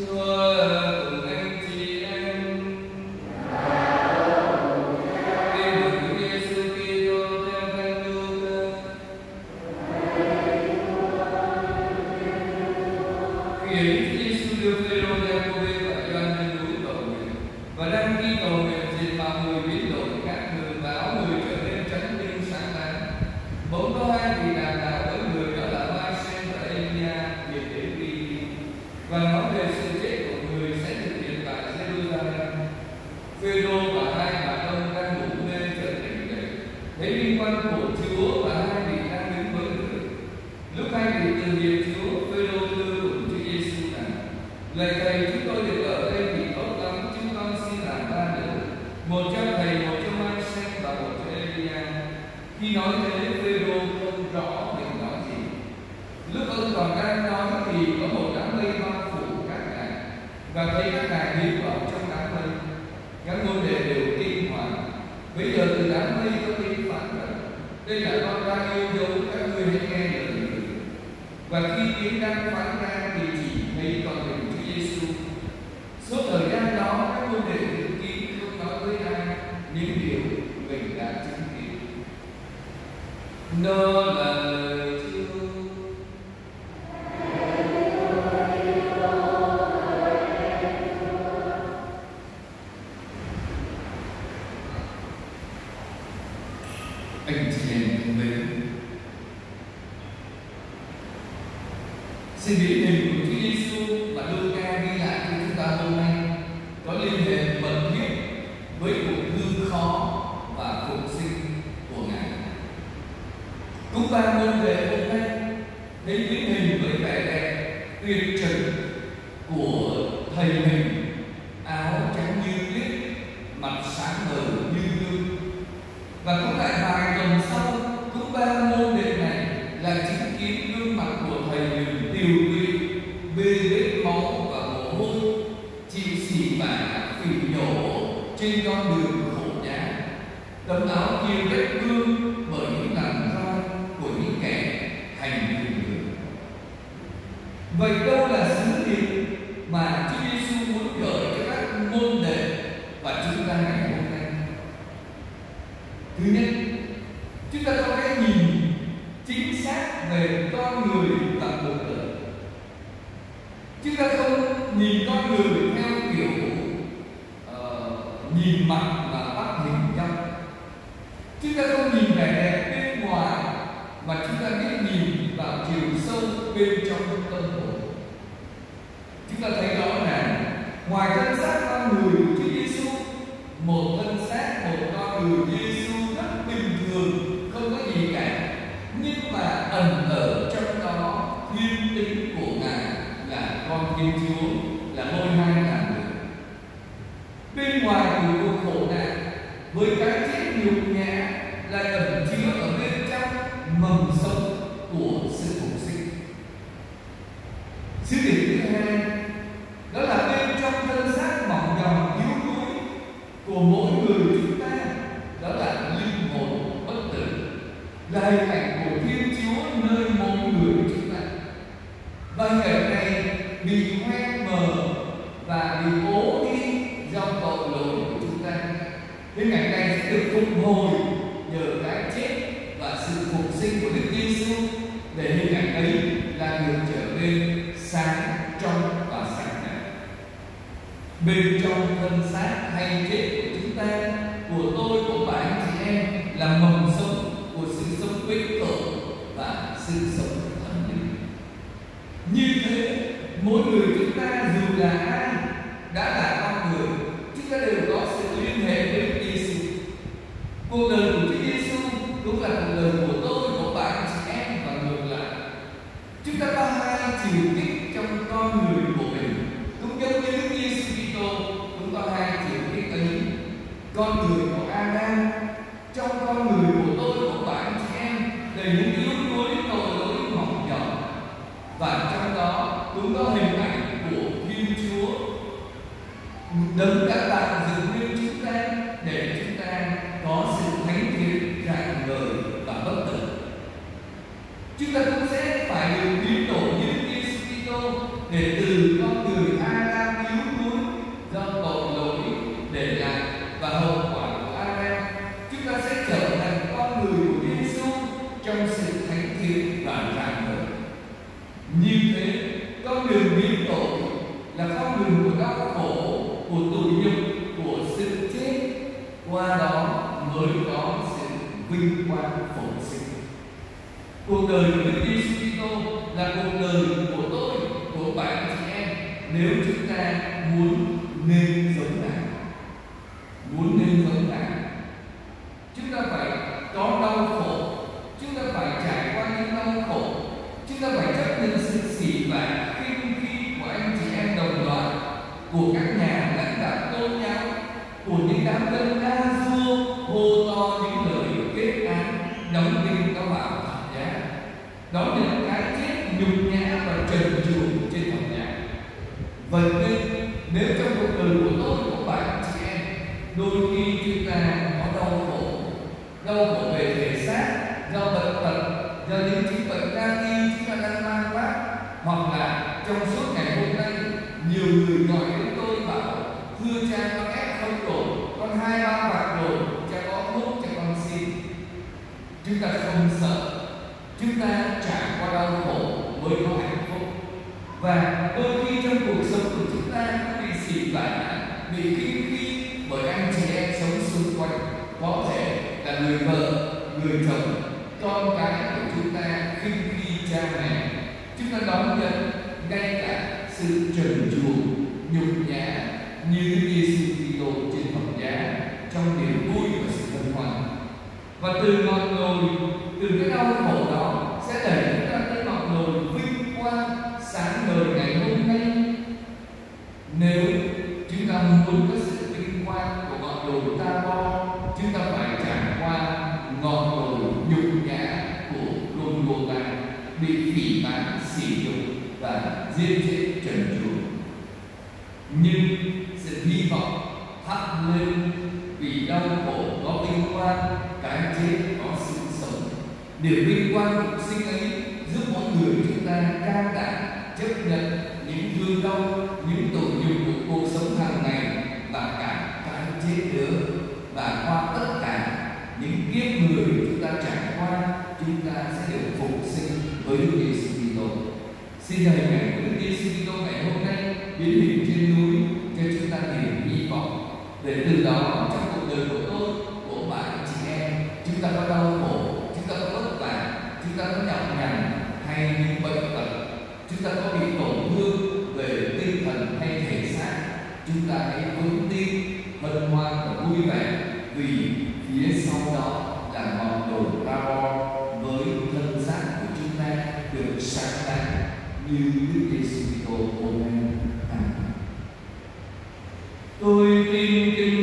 Senhor. Phêrô và hai bà ông đang ngủ mê chợt tỉnh dậy, thấy vinh quang của Chúa và hai vị đang đứng với người. Lúc hai vị từ biệt Chúa, Phêrô tư cùng Chúa Giêsu rằng: Lời thầy, chúng tôi được ở đây vì tốt lắm, chúng con xin làm ba điều, một cho thầy, một cho mai sen và một cho Elia. Khi nói thế, Phêrô không rõ mình nói gì. Lúc ông còn đang nói thì có một đám mây bao phủ các ngài và thấy các ngài đi vào. Các môn đệ đều kinh hoàng. Bây giờ từ đám mây có tiếng phán rằng đây là con đang yêu dấu các ngươi hãy nghe lời người. Và khi tiếng đang phán ra thì chỉ thấy toàn mình Chúa Giêsu. Suốt thời gian đó, các môn đệ tự kín, không nói với ai, những điều mình đã chứng kiến. Đó là lời xin điển hình của Chúa Giêsu mà Luca ghi lại cho chúng ta hôm nay có liên hệ mật thiết với cuộc hư khó và phục sinh của Ngài. Chúng ta nên về hôm nay, thấy điển hình với vẻ đẹp tuyệt trần của thầy mình, áo trắng như tuyết, mặt sáng ngời như gương và cũng lại bài tuần sau cũng ba môn đệ này lại chứng kiến gương mặt của thầy mình tiều tụy bê bết máu và mồ hôi chịu xỉ vả phỉ nhổ trên con đường khổ nhá nhiều vết thương bởi những làn roi của những kẻ hành hình người. Vậy đâu là sứ điệp mà Chúa Giêsu muốn gửi cho các môn đệ và chúng ta ngày hôm nay? Thứ nhất, chúng ta có cái nhìn chính xác về con người và cuộc đời chúng ta không nhìn con người theo kiểu ờ, nhìn mặt và bắt hình dong chúng ta không nhìn vẻ đẹp bên ngoài mà chúng ta biết nhìn vào chiều sâu bên trong tâm hồn chúng ta thấy rõ ràng ngoài thân xác con người của Chúa Giêsu một thân xác một con người Giêsu rất bình thường không có gì cả nhưng mà ẩn ở trong đó thiên tính của ngài là con thiên chúa là ngôi hai ngàn người bên ngoài của cuộc khổ nạn với cái chết nhục nhã là ẩn chứa ở bên trong mầm sống của sự phục sinh. Sứ điệp thứ hai, đó là bên trong thân xác mỏng nhòm yếu đuối của mỗi người chúng ta, đó là linh hồn bất tử. Là hình ảnh của thiên chúa nơi mỗi người chúng ta và hình ảnh này bị hoen mờ và bị ố đi do tội lỗi của chúng ta hình ảnh này sẽ được phục hồi nhờ cái chết và sự phục sinh của đức giêsu, để hình ảnh ấy là được trở nên sáng trong và sạch đẹp bên trong thân xác hay chết của chúng ta, của tôi, của bạn chị em, là mầm sống của sự sống vĩnh cửu và sự sống thần linh. Như thế, mỗi người chúng ta dù là ai, đã là con người chúng ta đều có sự liên hệ với Đức Giêsu cuộc đời của Chúa Giêsu cũng là cuộc đời của tôi của bạn chị em và ngược lại chúng ta có hai chiều kích trong con người của mình cũng giống như Đức Giêsu Kitô cũng có hai chiều kích ấy con người của Adam, trong con người của tôi của bạn chị em, đầy những yếu đuối tội lỗi mỏng nhỏ. Và trong đó cũng có hình ảnh của Thiên Chúa. Đấng đã tạo dựng nên chúng ta để chúng ta có sự thánh thiện rạng ngời và bất tử. Chúng ta cũng sẽ phải được biến đổi như Đức Kitô để từ con người Adam yếu đuối do tội lỗi để lại và hậu quả của Adam chúng ta sẽ trở thành con người của Giêsu trong sự thánh thiện và rạng ngời như thế con đường biến là các khổ của tủi nhục của sự chết, qua đó mới có sự vinh quang phồn sinh. Cuộc đời của Đức Giêsu Kitô là cuộc đời của tôi, của bạn chị em. Nếu chúng ta muốn nên giống Ngài muốn nên giống Ngài chúng ta phải có đau khổ chúng ta phải trải qua những đau khổ chúng ta phải chấp nhận sự xỉ vả khinh khi của anh chị em đồng loại của các nhà lãnh đạo tôn giáo của những đám đông hô to những lời kết án, đóng đinh các bạn thập giá. Đó là cái chết nhục nhã và trần truồng trên thập giá. Vậy nên, nếu trong cuộc đời của tôi của bạn chị em, đôi khi chúng ta có đau khổ. Đau khổ về thể xác, do bệnh tật, do những chứng bệnh đa nghi chúng ta đang mang vác, hoặc là trong suốt ngày hôm nay, nhiều người gọi đến tôi bảo, thưa cha con ép không rồi con hai ba vạt rồi cha có thuốc cho con xin chúng ta không sợ. Chúng ta trải qua đau khổ mới có hạnh phúc. Và đôi khi trong cuộc sống của chúng ta bị xỉ vả, bị khinh khi bởi anh chị em sống xung quanh. Có thể là người vợ, người chồng, con cái của chúng ta khinh khi cha mẹ. Chúng ta đón nhận ngay cả sự trần truồng nhục nhã như Giêsu Kitô trên thập giá trong niềm vui và sự và từ ngọn đồi, từ cái đau khổ đó sẽ đẩy chúng ta tới ngọn đồi vinh quang sáng ngời ngày hôm nay nếu chúng ta muốn có sự vinh quang của ngọn đồi ta bo, chúng ta phải trải qua ngọn đồi nhục nhã của Golgotha bị phỉ báng sỉ nhục và giết chết trần trụi. nhưng sự hy vọng thắp lên vì đau khổ có vinh quang cái chết có sự sống. Niềm vinh quang phục sinh ấy giúp mỗi người chúng ta can đảm chấp nhận những thương đau, những tổn nhục của cuộc sống hàng ngày và cả cái chết nữa. Và qua tất cả, những kiếp người chúng ta trải qua, chúng ta sẽ được phục sinh với Đức Giêsu Kitô. Xin thầy ngày của Đức Giêsu Kitô ngày hôm nay, biến hình trên núi cho chúng ta niềm hy vọng. Để từ đó, trong cuộc đời của tôi của chị em, chúng ta có đau khổ, chúng ta có vất vả chúng ta có nhọc nhằn hay những bệnh tật, chúng ta có bị tổn thương về tinh thần hay thể xác, chúng ta hãy vững tin, hân hoan và vui vẻ vì phía sau đó là ngọn đồi Rabon với thân xác của chúng ta được sáng tạo như Đức Giêsu Kitô hôm nay. Tôi tin kinh